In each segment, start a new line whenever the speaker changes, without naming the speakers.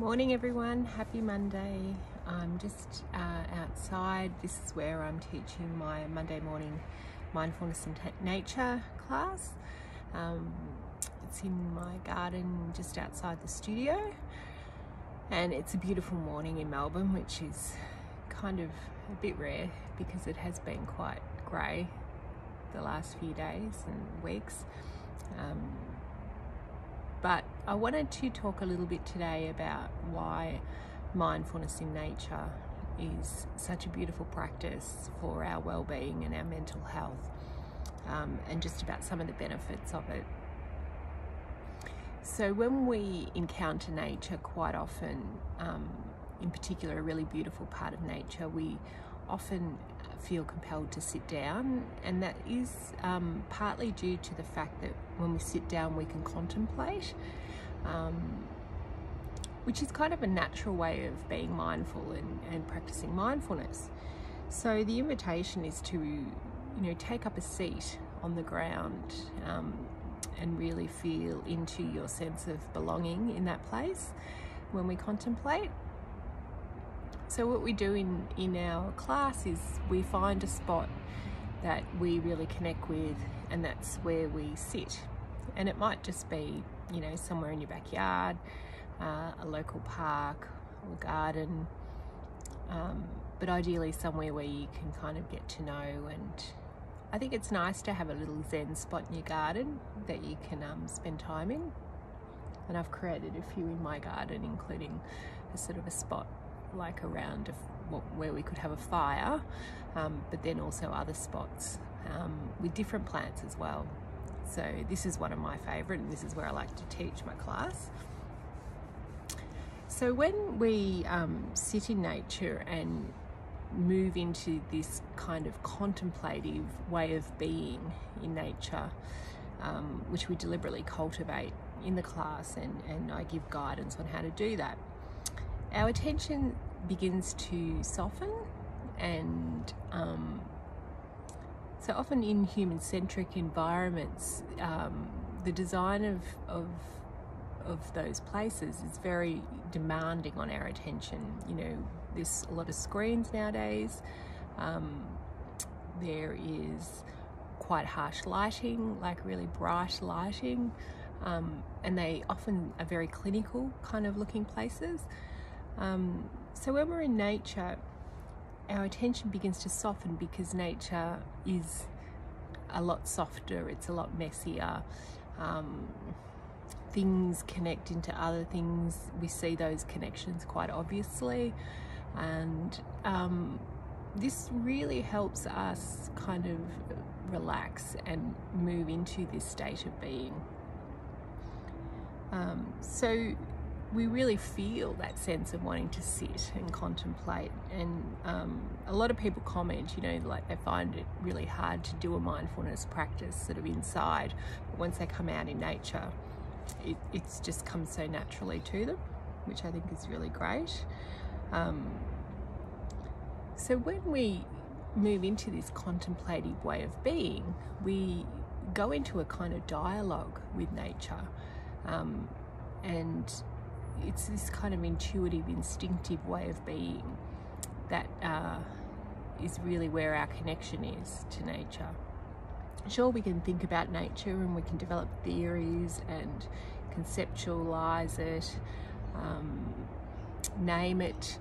Morning everyone, happy Monday. I'm just uh, outside. This is where I'm teaching my Monday morning mindfulness and nature class. Um, it's in my garden just outside the studio and it's a beautiful morning in Melbourne which is kind of a bit rare because it has been quite grey the last few days and weeks. Um, but I wanted to talk a little bit today about why mindfulness in nature is such a beautiful practice for our well-being and our mental health um, and just about some of the benefits of it. So when we encounter nature quite often, um, in particular a really beautiful part of nature, we often feel compelled to sit down and that is um, partly due to the fact that when we sit down we can contemplate um, which is kind of a natural way of being mindful and, and practicing mindfulness so the invitation is to you know take up a seat on the ground um, and really feel into your sense of belonging in that place when we contemplate so what we do in, in our class is we find a spot that we really connect with and that's where we sit. And it might just be, you know, somewhere in your backyard, uh, a local park or garden, um, but ideally somewhere where you can kind of get to know and I think it's nice to have a little zen spot in your garden that you can um, spend time in. And I've created a few in my garden, including a sort of a spot like around a, where we could have a fire, um, but then also other spots um, with different plants as well. So this is one of my favourite and this is where I like to teach my class. So when we um, sit in nature and move into this kind of contemplative way of being in nature, um, which we deliberately cultivate in the class and, and I give guidance on how to do that our attention begins to soften and um, so often in human-centric environments um, the design of, of of those places is very demanding on our attention. You know there's a lot of screens nowadays. Um, there is quite harsh lighting like really bright lighting. Um, and they often are very clinical kind of looking places. Um, so when we're in nature, our attention begins to soften because nature is a lot softer, it's a lot messier. Um, things connect into other things. We see those connections quite obviously. And um, this really helps us kind of relax and move into this state of being. Um, so we really feel that sense of wanting to sit and contemplate. And um, a lot of people comment you know like they find it really hard to do a mindfulness practice sort of inside but once they come out in nature it it's just comes so naturally to them which I think is really great. Um, so when we move into this contemplative way of being we go into a kind of dialogue with nature um, and it's this kind of intuitive, instinctive way of being that uh, is really where our connection is to nature. Sure, we can think about nature and we can develop theories and conceptualize it, um, name it,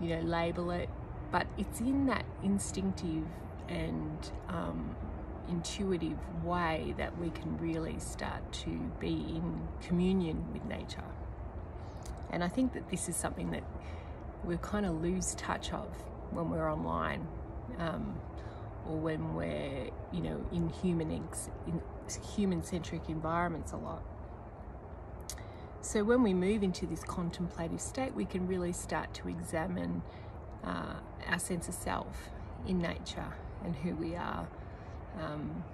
you know, label it, but it's in that instinctive and um, intuitive way that we can really start to be in communion with nature. And I think that this is something that we kind of lose touch of when we're online um, or when we're, you know, in human in human-centric environments a lot. So when we move into this contemplative state, we can really start to examine uh, our sense of self in nature and who we are um,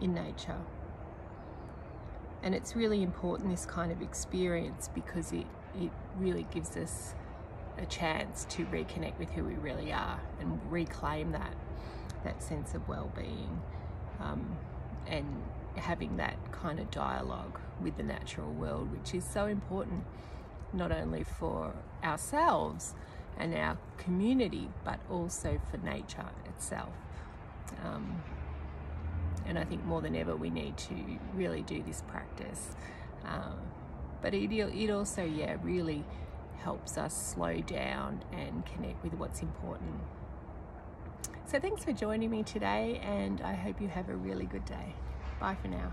in nature. And it's really important, this kind of experience, because it, it really gives us a chance to reconnect with who we really are and reclaim that, that sense of well-being um, and having that kind of dialogue with the natural world, which is so important not only for ourselves and our community, but also for nature itself. Um, and I think more than ever we need to really do this practice. Um, but it, it also, yeah, really helps us slow down and connect with what's important. So thanks for joining me today, and I hope you have a really good day. Bye for now.